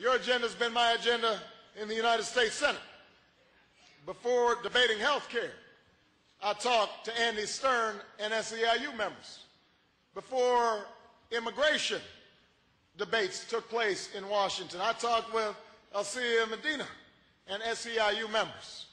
Your agenda has been my agenda in the United States Senate. Before debating health care, I talked to Andy Stern and SEIU members. Before immigration debates took place in Washington, I talked with Eliseo Medina and SEIU members.